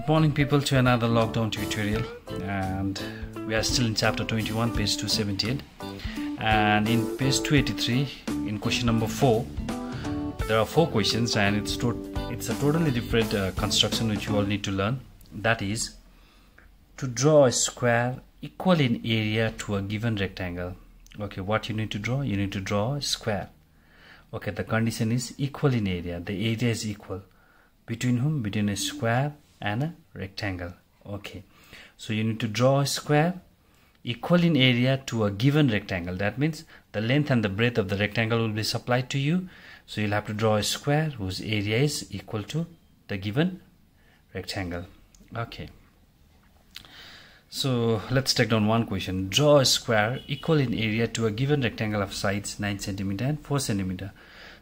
Good morning, people, to another lockdown tutorial. And we are still in chapter 21, page 278. And in page 283, in question number 4, there are four questions, and it's, it's a totally different uh, construction which you all need to learn. That is to draw a square equal in area to a given rectangle. Okay, what you need to draw? You need to draw a square. Okay, the condition is equal in area. The area is equal between whom between a square and a rectangle. Okay. So you need to draw a square equal in area to a given rectangle. That means the length and the breadth of the rectangle will be supplied to you. So you'll have to draw a square whose area is equal to the given rectangle. Okay. So let's take down one question. Draw a square equal in area to a given rectangle of sides 9 centimeter and 4 centimeter.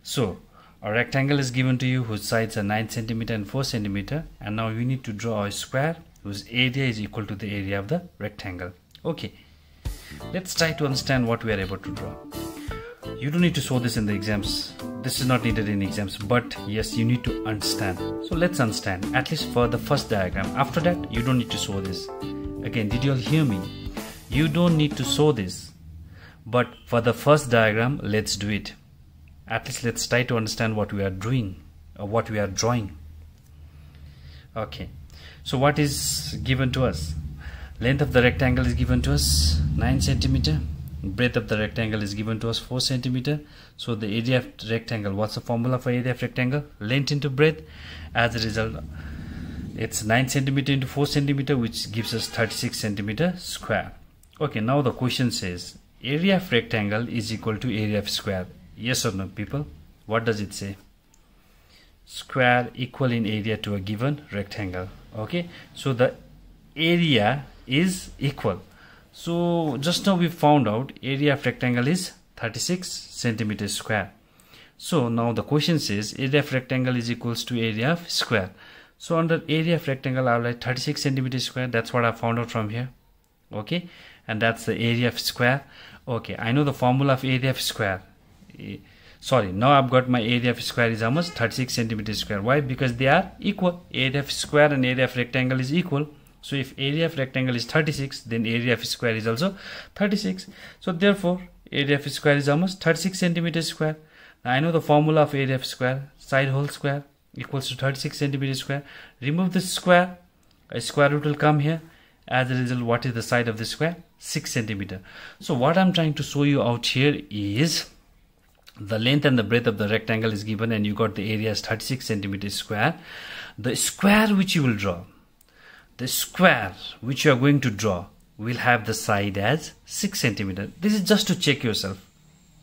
So a rectangle is given to you whose sides are 9 cm and 4 cm and now you need to draw a square whose area is equal to the area of the rectangle. Okay. Let's try to understand what we are able to draw. You don't need to show this in the exams. This is not needed in exams but yes you need to understand. So let's understand at least for the first diagram. After that you don't need to show this. Again did you all hear me? You don't need to show this but for the first diagram let's do it at least let's try to understand what we are doing or what we are drawing. Okay. So what is given to us? Length of the rectangle is given to us 9 centimeter. Breadth of the rectangle is given to us 4 centimeter. So the area of rectangle what's the formula for area of rectangle? Length into breadth. As a result it's 9 centimeter into 4 centimeter which gives us 36 centimeter square. Okay now the question says area of rectangle is equal to area of square yes or no people? What does it say? Square equal in area to a given rectangle. Okay? So the area is equal. So just now we found out area of rectangle is 36 centimeters square. So now the question says area of rectangle is equals to area of square. So under area of rectangle i'll write 36 centimeters square. That's what i found out from here. Okay? And that's the area of square. Okay i know the formula of area of square sorry now I've got my area of square is almost 36 centimeter square. Why? Because they are equal. Area of square and area of rectangle is equal. So if area of rectangle is 36 then area of square is also 36 so therefore area of square is almost 36 centimeter square. Now I know the formula of area of square. Side whole square equals to 36 centimeter square. Remove this square. A square root will come here. As a result what is the side of the square? 6 centimeter. So what I'm trying to show you out here is the length and the breadth of the rectangle is given and you got the area as 36 centimeters square. The square which you will draw the square which you are going to draw will have the side as 6 centimeter. This is just to check yourself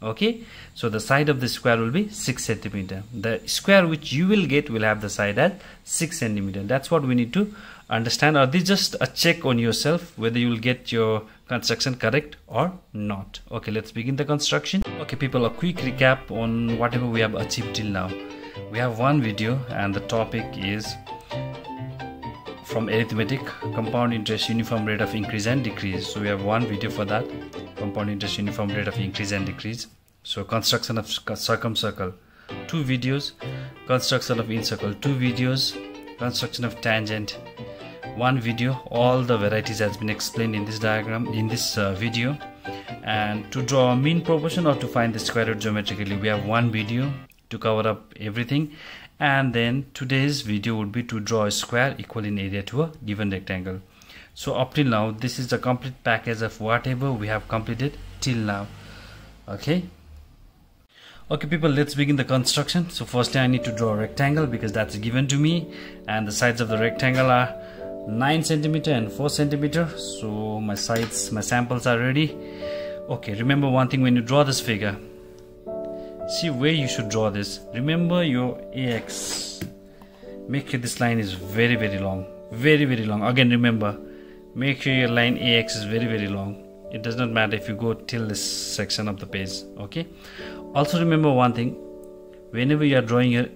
okay? So the side of the square will be 6 centimeter. The square which you will get will have the side as 6 centimeter. That's what we need to understand? Or this just a check on yourself whether you will get your construction correct or not. Okay let's begin the construction. Okay people a quick recap on whatever we have achieved till now. We have one video and the topic is from arithmetic compound interest uniform rate of increase and decrease. So we have one video for that. Compound interest uniform rate of increase and decrease. So construction of circumcircle two videos. Construction of incircle two videos. Construction of tangent one video. All the varieties has been explained in this diagram in this uh, video. And to draw a mean proportion or to find the square root geometrically we have one video to cover up everything. And then today's video would be to draw a square equal in area to a given rectangle. So up till now this is the complete package of whatever we have completed till now. Okay? Okay people let's begin the construction. So firstly i need to draw a rectangle because that's given to me. And the sides of the rectangle are 9 centimeter and 4 centimeter. So my sides my samples are ready. Okay remember one thing when you draw this figure. See where you should draw this. Remember your ax make sure this line is very very long. Very very long. Again remember make sure your line ax is very very long. It does not matter if you go till this section of the page okay? Also remember one thing. Whenever you are drawing your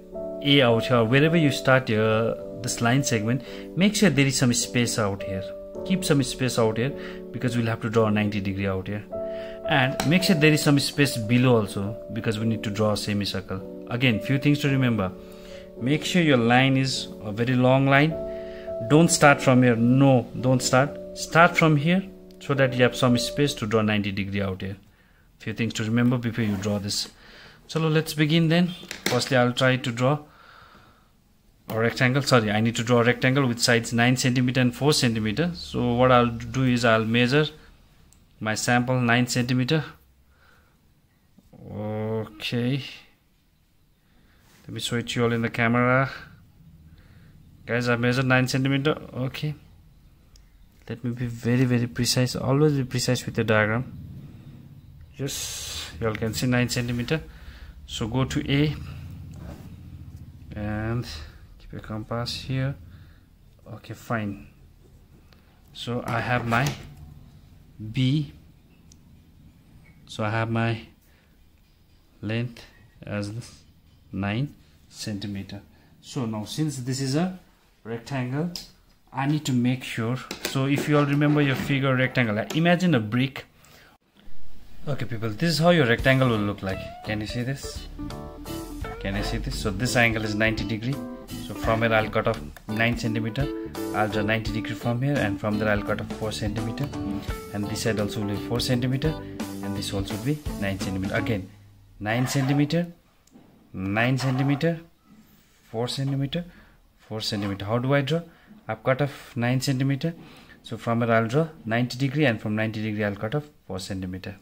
a out here wherever you start your this line segment make sure there is some space out here. Keep some space out here because we'll have to draw 90 degree out here. And make sure there is some space below also because we need to draw a semicircle. Again few things to remember. Make sure your line is a very long line. Don't start from here. No don't start. Start from here so that you have some space to draw 90 degree out here. Few things to remember before you draw this. So let's begin then. Firstly I'll try to draw a rectangle sorry I need to draw a rectangle with sides 9 centimeter and 4 centimeter. So what I'll do is I'll measure my sample 9 centimeter. Okay. Let me show it to you all in the camera. Guys I measured 9 centimeter. Okay. Let me be very very precise always be precise with the diagram. Yes you all can see 9 centimeter. So go to A and a compass here. Okay fine. So I have my B. So I have my length as 9 centimeter. So now since this is a rectangle I need to make sure. So if you all remember your figure rectangle imagine a brick. Okay people this is how your rectangle will look like. Can you see this can you see this. So this angle is 90 degree. So from here I'll cut off 9 centimeter. I'll draw 90 degree from here and from there I'll cut off 4 centimeter. And this side also will be 4 centimeter and this also will be 9 centimeter. Again 9 centimeter 9 centimeter 4 centimeter 4 centimeter. How do I draw? I've cut off 9 centimeter. So from here I'll draw 90 degree and from 90 degree I'll cut off 4 centimeter.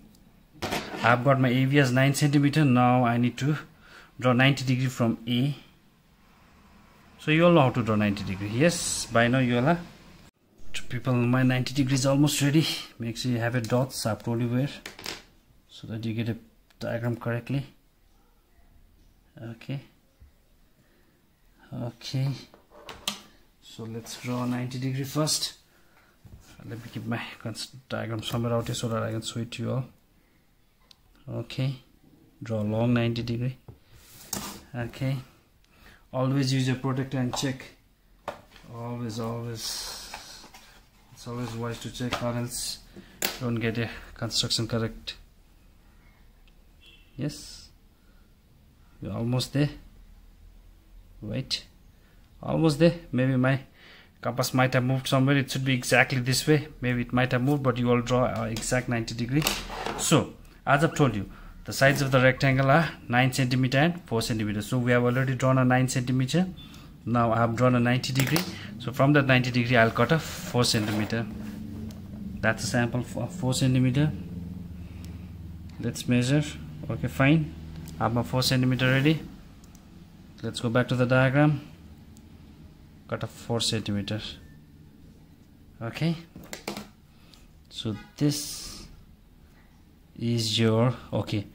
I've got my AV as 9 centimeter. Now I need to draw 90 degree from A. So you all know how to draw 90 degree. Yes by now you all are. People my 90 degrees almost ready. Make sure you have a told you where so that you get a diagram correctly. Okay. Okay. So let's draw 90 degree first. Let me keep my constant diagram somewhere out here so that I can show it to you all. Okay. Draw a long 90 degree okay. Always use your protractor and check. Always always. It's always wise to check or else don't get a construction correct. Yes. You're almost there. Wait. Almost there. Maybe my compass might have moved somewhere. It should be exactly this way. Maybe it might have moved but you all draw uh, exact 90 degree. So as I've told you the sides of the rectangle are 9 centimeter and 4 centimeter. So we have already drawn a 9 centimeter. Now I have drawn a 90 degree. So from that 90 degree I'll cut a 4 centimeter. That's a sample for 4 centimeter. Let's measure. Okay fine. I have my 4 centimeter ready. Let's go back to the diagram. Cut a 4 centimeters okay. So this is your okay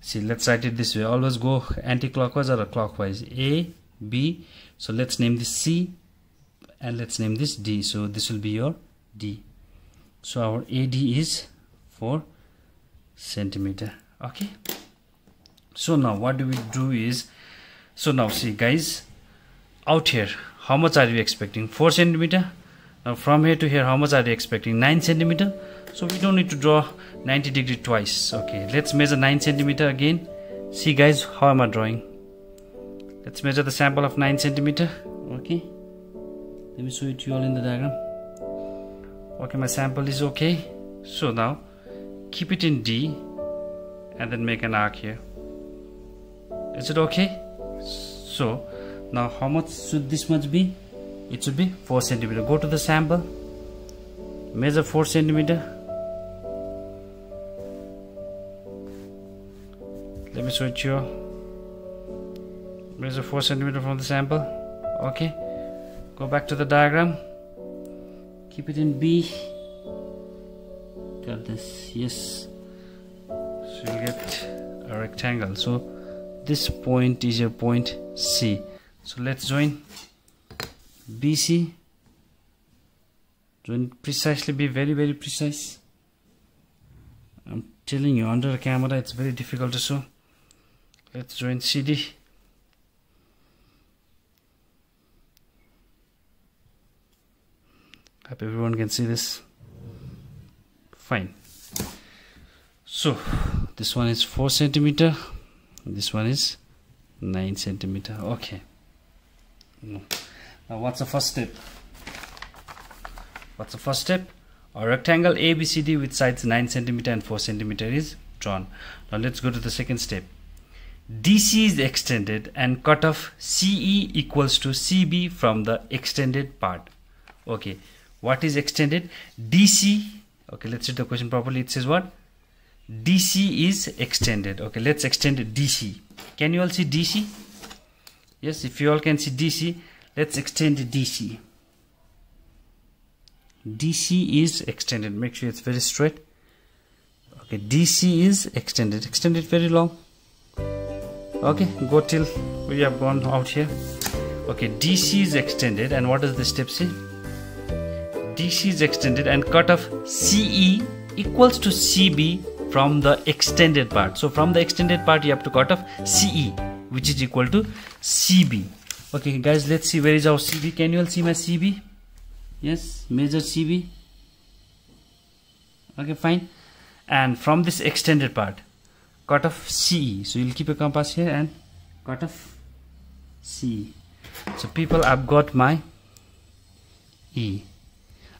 see let's write it this way. Always go anti-clockwise or clockwise. A b. So let's name this c and let's name this d. So this will be your d. So our ad is 4 centimeter. Okay? So now what do we do is so now see guys out here how much are you expecting? 4 centimeter? Now from here to here how much are you expecting? 9 centimeter so we don't need to draw 90 degree twice. Okay let's measure 9 centimeter again. See guys how am I drawing? Let's measure the sample of 9 centimeter. Okay let me show it to you all in the diagram. Okay my sample is okay. So now keep it in D and then make an arc here. Is it okay? So now how much should this much be? It should be 4 centimeter. Go to the sample measure 4 centimeter. Let me it you measure 4 centimeter from the sample. Okay. Go back to the diagram. Keep it in B. Got this. Yes. So you get a rectangle. So this point is your point C. So let's join BC join precisely be very very precise. I'm telling you under the camera it's very difficult to show. Let's join CD hope everyone can see this. Fine. So this one is 4 centimeter this one is 9 centimeter. Okay. Now what's the first step what's the first step a rectangle abcd with sides 9 centimeter and 4 centimeter is drawn now let's go to the second step DC is extended and cut off CE equals to CB from the extended part. Okay, what is extended? DC, okay, let's read the question properly. It says what? DC is extended. Okay, let's extend DC. Can you all see DC? Yes, if you all can see DC, let's extend DC. DC is extended. Make sure it's very straight. Okay, DC is extended. Extend it very long. Okay go till we have gone out here. Okay DC is extended. And what does the step say? DC is extended and cut off CE equals to CB from the extended part. So from the extended part you have to cut off CE which is equal to CB okay guys let's see where is our CB can you all see my CB yes measure CB okay fine and from this extended part cut off CE. So you'll keep a compass here and cut off CE. So people, I've got my E.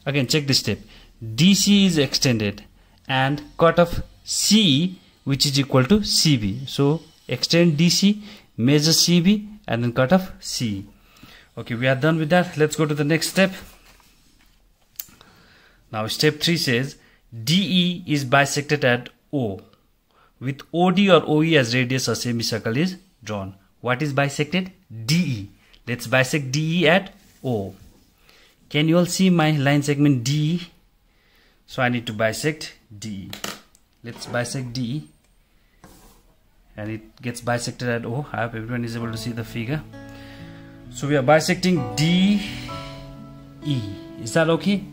Again, check this step. DC is extended and cut off CE which is equal to CB. So extend DC, measure CB and then cut off CE. Okay, we are done with that. Let's go to the next step. Now step 3 says DE is bisected at O. With OD or OE as radius, a semicircle is drawn. What is bisected? DE. Let's bisect DE at O. Can you all see my line segment DE? So I need to bisect DE. Let's bisect DE. And it gets bisected at O. I hope everyone is able to see the figure. So we are bisecting DE. Is that okay?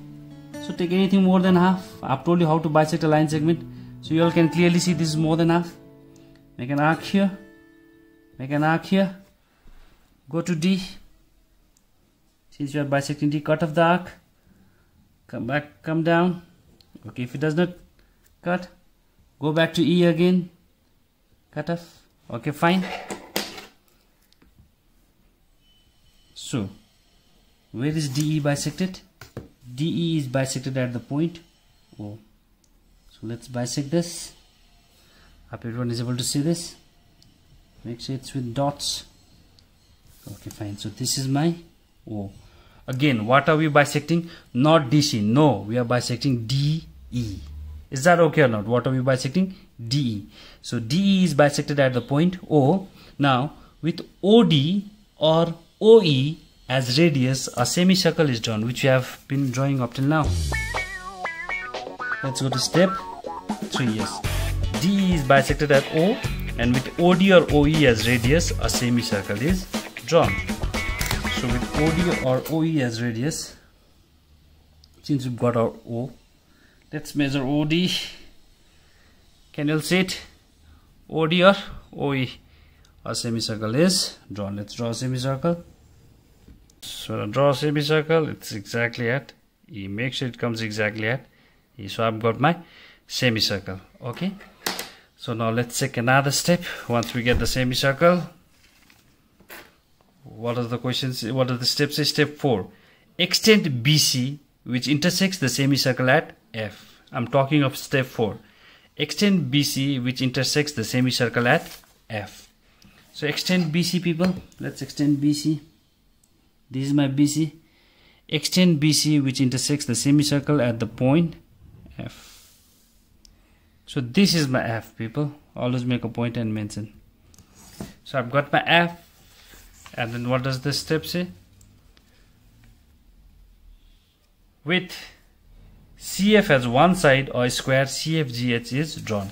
So take anything more than half. I've told you how to bisect a line segment. So you all can clearly see this is more than half. Make an arc here. Make an arc here. Go to D. Since you are bisecting D cut off the arc. Come back come down. Okay if it does not cut go back to E again. Cut off. Okay fine. So where is DE bisected DE is bisected at the point. O. So let's bisect this. Hope everyone is able to see this? Make sure it's with dots. Okay fine. So this is my O. Again what are we bisecting? Not DC no we are bisecting DE is that okay or not? What are we bisecting? DE so DE is bisected at the point O. Now with OD or OE as radius a semicircle is drawn which we have been drawing up till now. Let's go to step 3 yes. D is bisected at O and with OD or OE as radius a semicircle is drawn. So with OD or OE as radius since we've got our O let's measure OD can you see it? OD or OE a semicircle is drawn. Let's draw a semicircle so draw a semicircle it's exactly at. E make sure it comes exactly at. E so I've got my semicircle okay? So now let's take another step. Once we get the semicircle what are the questions what are the steps? Step 4 extend BC which intersects the semicircle at F. I'm talking of step 4 extend BC which intersects the semicircle at F. So extend BC people. Let's extend BC this is my BC extend BC which intersects the semicircle at the point F. So this is my f people. Always make a point and mention. So I've got my f. And then what does this step say? With CF as one side or square CFGH is drawn.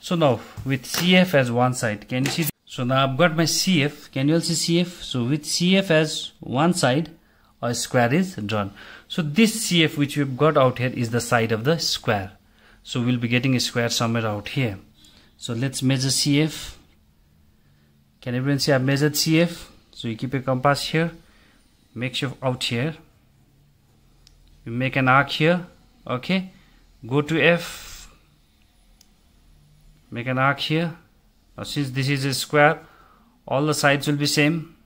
So now with CF as one side can you see so now I've got my CF can you all see CF so with CF as one side a square is drawn. So this CF which we've got out here is the side of the square. So we'll be getting a square somewhere out here. So let's measure CF can everyone see I've measured CF so you keep a compass here. Make sure out here. You make an arc here. Okay. Go to F. Make an arc here now since this is a square all the sides will be same.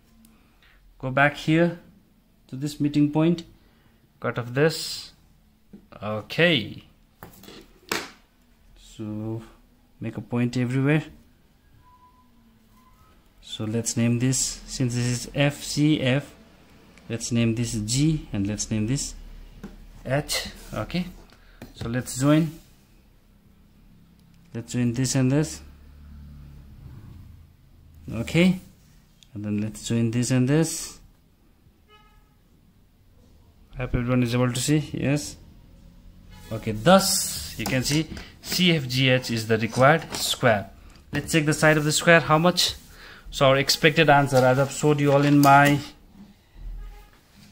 Go back here to this meeting point. Cut off this. Okay. So make a point everywhere. So let's name this. Since this is FCF let's name this G and let's name this H. Okay. So let's join. Let's join this and this okay. And then let's join this and this. I hope everyone is able to see? Yes. Okay thus you can see CFGH is the required square. Let's check the side of the square how much? So our expected answer as I've showed you all in my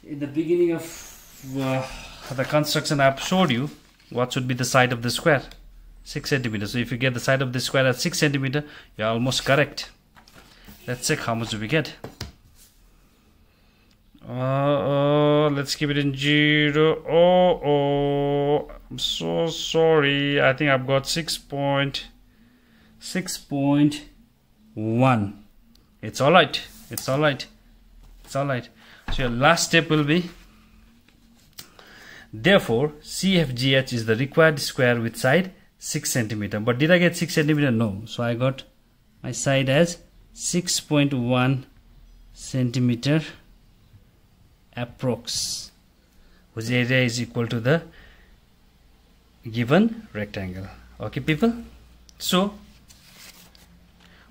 in the beginning of uh, the construction I've showed you what should be the side of the square. 6 centimeters. So if you get the side of the square at 6 centimeter you're almost correct let's check how much do we get uh, uh, let's keep it in zero. Oh, oh, I'm so sorry. I think I've got six point six point one. It's all right. It's all right. It's all right. So your last step will be. Therefore, CFGH is the required square with side 6 centimeter. But did I get 6 centimeter? No. So I got my side as 6.1 centimeter approx. Whose area is equal to the given rectangle. Okay people? So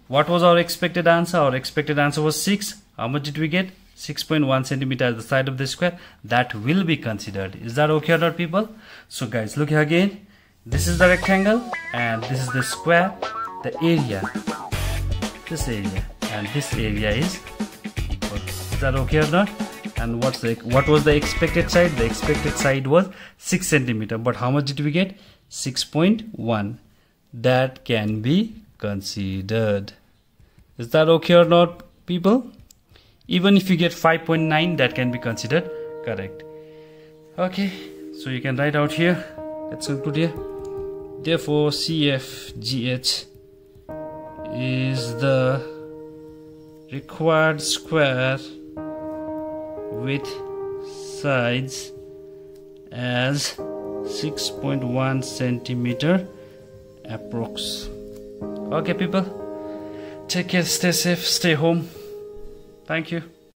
what was our expected answer? Our expected answer was 6 how much did we get? 6.1 centimeter at the side of the square. That will be considered. Is that okay or not people? So guys look here again. This is the rectangle and this is the square the area this area. And this area is is that okay or not? And what's the what was the expected side? The expected side was 6 centimeter. But how much did we get? 6.1 that can be considered. Is that okay or not people? Even if you get 5.9 that can be considered correct. Okay so you can write out here. Let's conclude here. Therefore CFGH is the required square with sides as 6.1 centimeter approx. Okay people. Take care stay safe stay home. Thank you